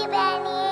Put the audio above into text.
you, Benny.